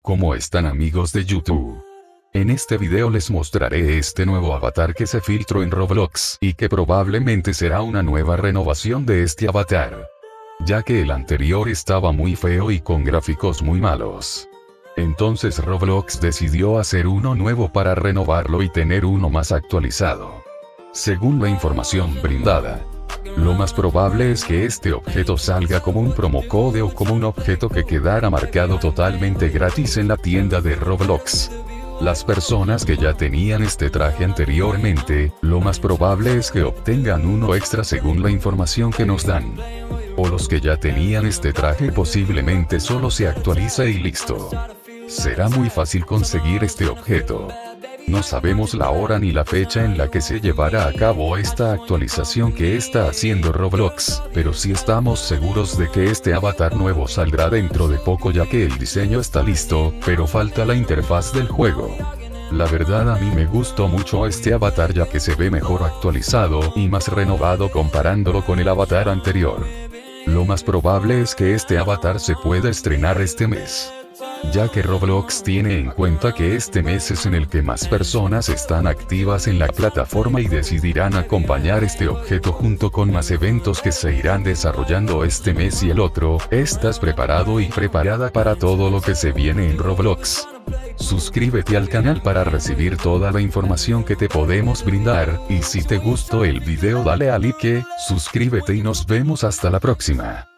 ¿Cómo están amigos de YouTube? En este video les mostraré este nuevo avatar que se filtró en Roblox y que probablemente será una nueva renovación de este avatar. Ya que el anterior estaba muy feo y con gráficos muy malos. Entonces Roblox decidió hacer uno nuevo para renovarlo y tener uno más actualizado. Según la información brindada, lo más probable es que este objeto salga como un promocode o como un objeto que quedara marcado totalmente gratis en la tienda de Roblox. Las personas que ya tenían este traje anteriormente, lo más probable es que obtengan uno extra según la información que nos dan. O los que ya tenían este traje posiblemente solo se actualiza y listo. Será muy fácil conseguir este objeto. No sabemos la hora ni la fecha en la que se llevará a cabo esta actualización que está haciendo Roblox, pero sí estamos seguros de que este avatar nuevo saldrá dentro de poco ya que el diseño está listo, pero falta la interfaz del juego. La verdad a mí me gustó mucho este avatar ya que se ve mejor actualizado y más renovado comparándolo con el avatar anterior. Lo más probable es que este avatar se pueda estrenar este mes ya que Roblox tiene en cuenta que este mes es en el que más personas están activas en la plataforma y decidirán acompañar este objeto junto con más eventos que se irán desarrollando este mes y el otro, estás preparado y preparada para todo lo que se viene en Roblox. Suscríbete al canal para recibir toda la información que te podemos brindar, y si te gustó el video dale a like, suscríbete y nos vemos hasta la próxima.